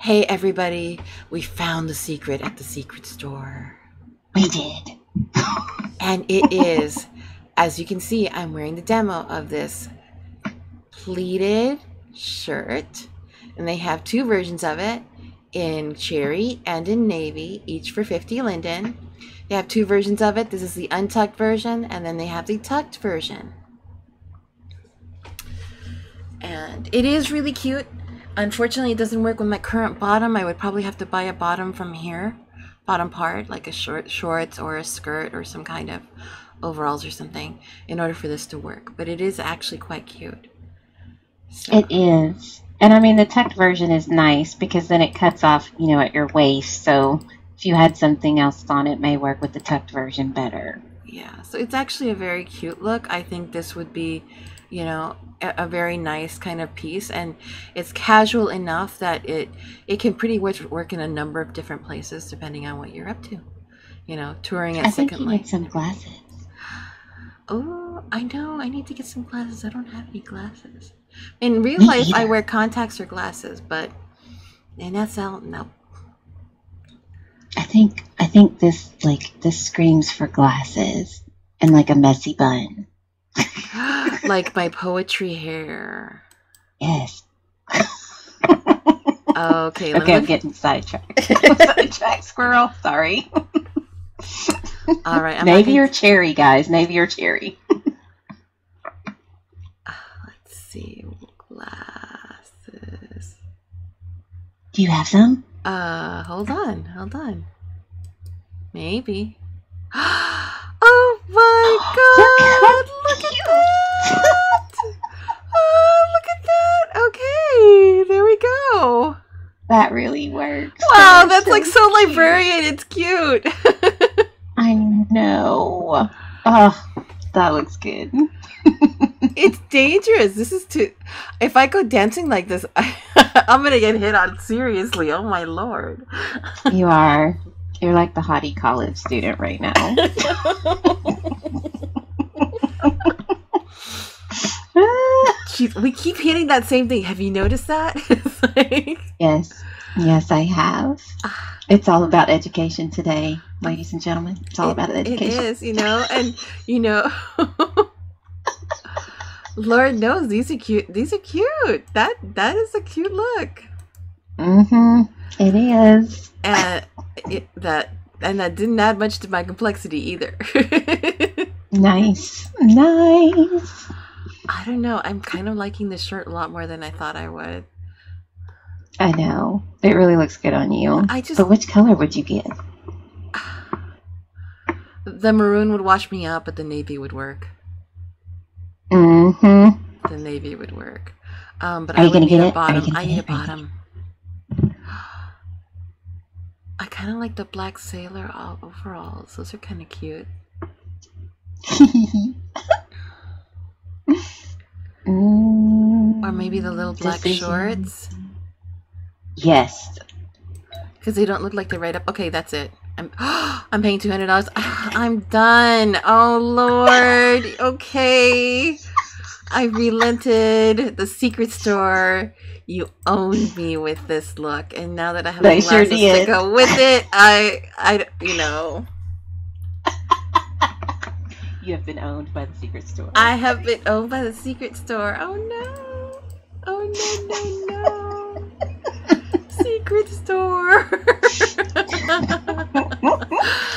Hey, everybody, we found the secret at the secret store. We did. And it is, as you can see, I'm wearing the demo of this pleated shirt. And they have two versions of it in cherry and in navy, each for 50 linden. They have two versions of it. This is the untucked version, and then they have the tucked version. And it is really cute. Unfortunately, it doesn't work with my current bottom. I would probably have to buy a bottom from here, bottom part, like a short shorts or a skirt or some kind of overalls or something, in order for this to work. But it is actually quite cute. So. It is. And I mean, the tucked version is nice because then it cuts off, you know, at your waist. So if you had something else on, it may work with the tucked version better. Yeah, so it's actually a very cute look. I think this would be, you know, a, a very nice kind of piece, and it's casual enough that it it can pretty much work in a number of different places depending on what you're up to. You know, touring at I Second think you need some glasses. Oh, I know. I need to get some glasses. I don't have any glasses. In real Me life, I wear contacts or glasses, but in SL, no. I think I think this like this screams for glasses and like a messy bun. like my poetry hair. Yes. Okay, let Okay, me I'm getting sidetracked. sidetracked, squirrel. Sorry. All right, I'm Navy looking- or cherry, guys. Navy or cherry. Let's see, glasses. Do you have some? Uh, hold on, hold on. Maybe. That really works. Wow, That is that's like so cute. librarian. It's cute. I know. Oh, that looks good. it's dangerous. This is too. If I go dancing like this, I, I'm gonna get hit on seriously. Oh my lord. You are. You're like the hottie college student right now. Jeez, we keep hitting that same thing. Have you noticed that? Like, yes. Yes, I have. It's all about education today, ladies and gentlemen. It's all about education. is, you know, and you know, Lord knows these are cute. These are cute. That that is a cute look, Mm-hmm. It is. and it, that and that didn't add much to my complexity either. Nice. Nice. I don't know. I'm kind of liking this shirt a lot more than I thought I would. I know. It really looks good on you. I just But which color would you get? the maroon would wash me out, but the navy would work. Mm-hmm. The navy would work. Um, but Are I you would gonna need get a it? Are you bottom. gonna I get need a it? Are you bottom. I kind of like the black sailor o- overalls. Those are kind of cute. mm, Or maybe the little black decision. shorts. Yes. Because they don't look like they're right up. Okay, that's it. I'm I'm paying two hundred dollars. I'm done. Oh Lord. Okay. I relented. The secret store. You owned me with this look, and now that I have the sure to go with it, I I you know You have been owned by the secret store. I have been owned by the secret store. Oh no. Oh no no no. Secret store.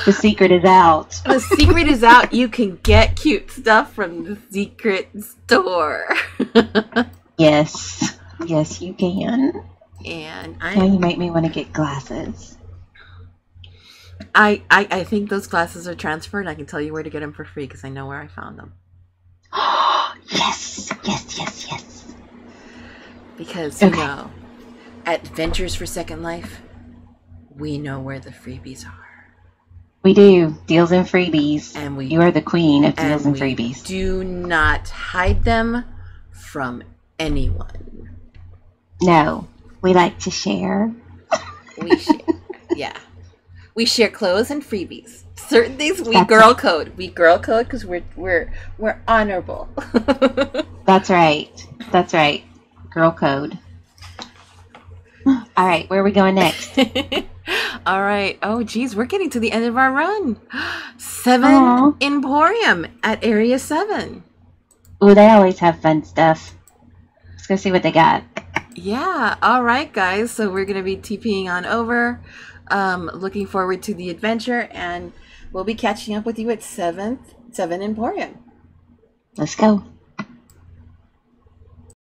the secret is out. The secret is out. You can get cute stuff from the secret store. Yes. Yes, you can. and Now you I, make me want to get glasses. I, I, I think those glasses are transferred. I can tell you where to get them for free because I know where I found them. yes. Yes, yes, yes. Because you Okay. know, at Ventures for Second Life, we know where the freebies are, We do. Deals and freebies. and we You are the queen of deals and we freebies. do not hide them from anyone. No. We like to share. We share, yeah, we share clothes and freebies. Certain things we That's girl code. We girl code because we're we're we're honorable. That's right. That's right. Girl code. All right, where are we going next? All right. Oh, geez, we're getting to the end of our run. Seven Aw. Emporium at Area 7. Ooh, they always have fun stuff. Let's go see what they got. Yeah. All right, guys. So we're going to be TPing on over. Um, looking forward to the adventure, and we'll be catching up with you at 7th, 7 Emporium. Let's go.